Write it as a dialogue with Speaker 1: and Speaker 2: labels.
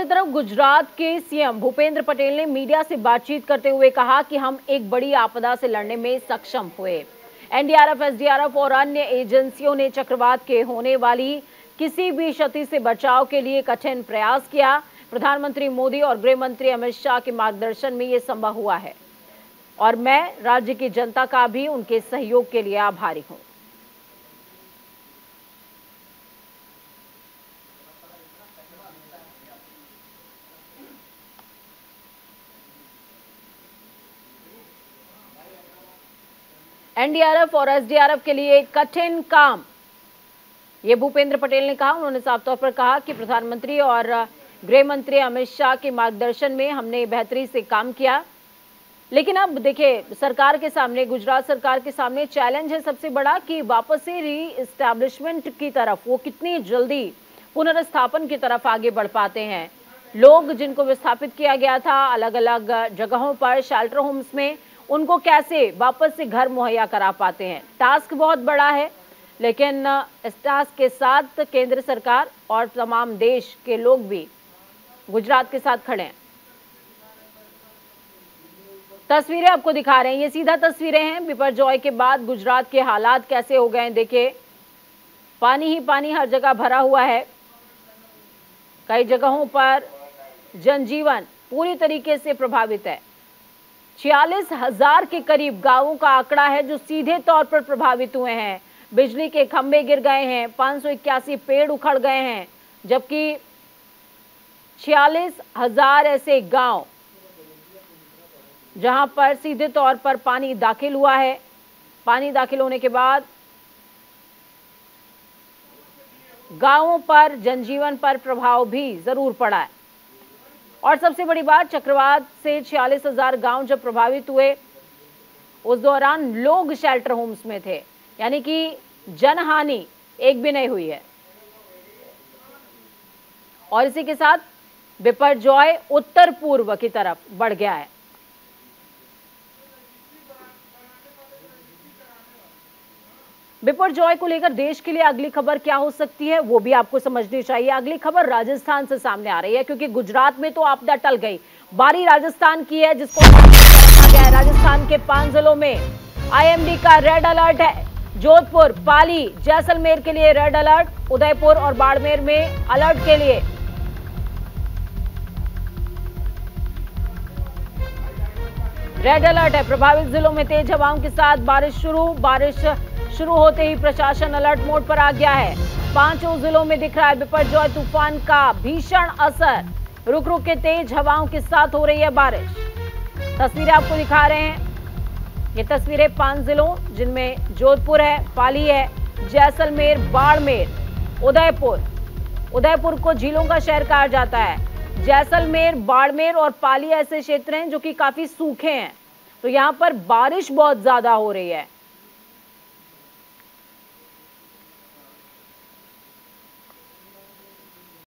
Speaker 1: दूसरी तरफ़ गुजरात के सीएम भूपेंद्र पटेल ने मीडिया से बातचीत करते हुए कहा कि हम एक बड़ी आपदा से लड़ने में सक्षम हुए। एनडीआरएफ, एसडीआरएफ और अन्य एजेंसियों ने चक्रवात के होने वाली किसी भी क्षति से बचाव के लिए कठिन प्रयास किया। प्रधानमंत्री मोदी और गृह मंत्री अमित शाह के मार्गदर्शन में ये संभव हुआ है। और मैं राज्य की जनता का भी उनके सहयोग के लिए आभारी हूँ। एनडीआरएफ और एसडीआरएफ के लिए कठिन काम। ये भूपेंद्र पटेल ने कहा, उन्होंने साफ़ तौर पर कहा कि प्रधानमंत्री और गृह मंत्री अमित शाह के मार्गदर्शन में हमने बेहतरी से काम किया। लेकिन अब देखिए, सरकार के सामने, गुजरात सरकार के सामने चैलेंज है सबसे बड़ा कि वापस री एस्टैब्लिशमेंट की तरफ़ वो कितनी जल्दी पुनर्स्थापन की तरफ़ आगे बढ़ पाते हैं। लोग जिनको विस्थापित किया गया था अलग अलग जगहों पर शेल्टर होम्स में उनको कैसे वापस से घर मुहैया करा पाते हैं? टास्क बहुत बड़ा है, लेकिन इस टास्क के साथ केंद्र सरकार और तमाम देश के लोग भी गुजरात के साथ खड़े हैं। तस्वीरें आपको दिखा रहे हैं। ये सीधा तस्वीरें हैं। बिपर जॉय के बाद गुजरात के हालात कैसे हो गए देखिए। पानी ही पानी हर जगह भरा हुआ है। कई जगहों पर जनजीवन पूरी तरीके से प्रभावित है। छियालीस हज़ार के करीब गाँवों का आंकड़ा है जो सीधे तौर पर प्रभावित हुए हैं। बिजली के खंभे गिर गए हैं, पाँच पेड़ उखड़ गए हैं, जबकि छियालीस हज़ार ऐसे गाँव जहाँ पर सीधे तौर पर पानी दाखिल हुआ है। पानी दाखिल होने के बाद गाँवों पर जनजीवन पर प्रभाव भी ज़रूर पड़ा है। और सबसे बड़ी बात, चक्रवात से छियालीस हज़ार गाँव जब प्रभावित हुए, उस दौरान लोग शेल्टर होम्स में थे। यानी कि जनहानि एक भी नहीं हुई है। और इसी के साथ बिपरजॉय उत्तर पूर्व की तरफ़ बढ़ गया है। जॉय को लेकर देश के लिए अगली खबर क्या हो सकती है, वो भी आपको समझनी चाहिए। अगली खबर राजस्थान से सामने आ रही है, क्योंकि गुजरात में तो आपदा टल गई। बारी राजस्थान की है, जिसको गया है। राजस्थान के पाँच जिलों में आईएमडी का रेड अलर्ट है। जोधपुर, पाली, जैसलमेर के लिए रेड अलर्ट, उदयपुर और बाड़मेर में अलर्ट के लिए। रेड अलर्ट है, प्रभावित जिलों में तेज हवाओं के साथ बारिश शुरू, बारिश शुरू होते ही प्रशासन अलर्ट मोड पर आ गया है। पाँचों जिलों में दिख रहा है बिपरजॉय तूफ़ान का भीषण असर। रुक रुक के तेज हवाओं के साथ हो रही है बारिश। तस्वीरें आपको दिखा रहे हैं। ये तस्वीरें पाँच जिलों, जिनमें जोधपुर है, पाली है, जैसलमेर, बाड़मेर, उदयपुर। उदयपुर को झीलों का शहर कहा जाता है। जैसलमेर, बाड़मेर और पाली ऐसे क्षेत्र हैं जो कि काफ़ी सूखे हैं। तो यहाँ पर बारिश बहुत ज़्यादा हो रही है।